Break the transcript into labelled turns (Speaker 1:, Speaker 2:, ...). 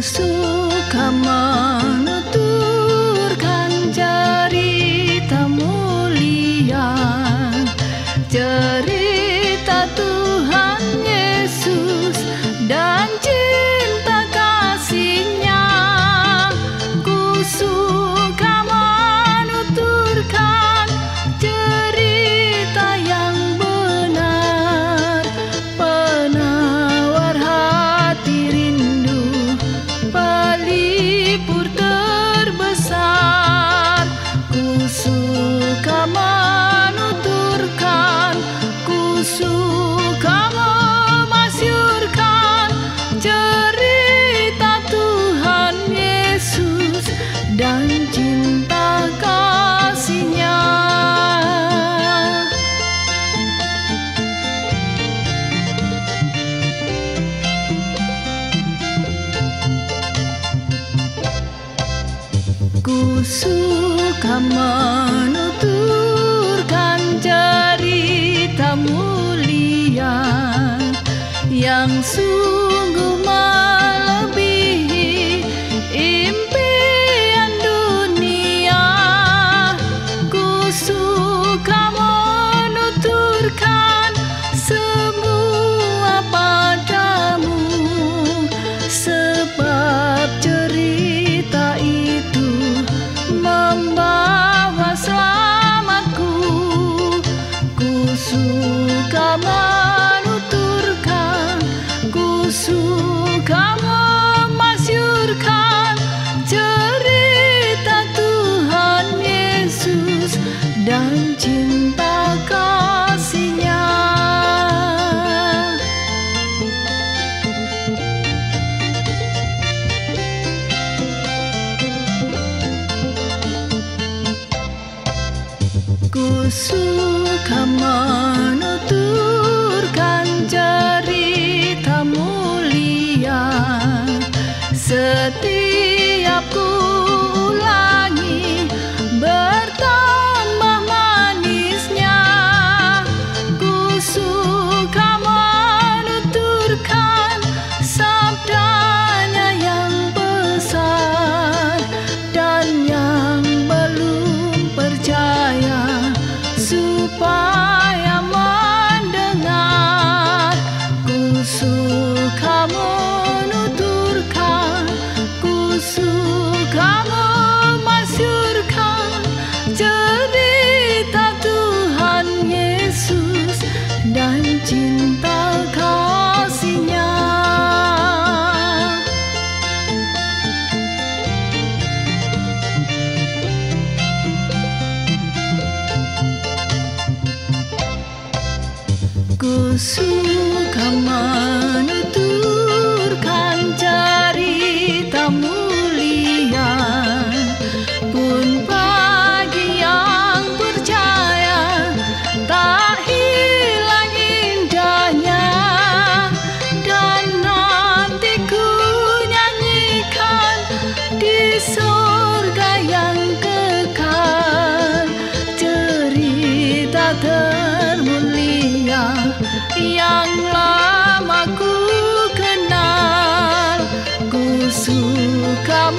Speaker 1: so suka menuturkan cerita mulia yang suka suka menuturkan cerita mulia. Setiap Ku suka menuturkan cerita mulia Pun pagi yang percaya Tak hilang indahnya Dan nanti ku nyanyikan di yang lama ku kenal Ku suka